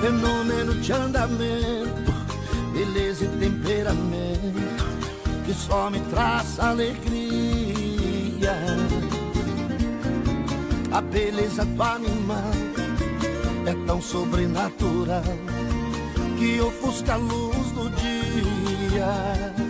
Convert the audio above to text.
fenômeno de andamento, beleza e temperamento, que só me traz alegria. A beleza do animal é tão sobrenatural que ofusca a luz do dia.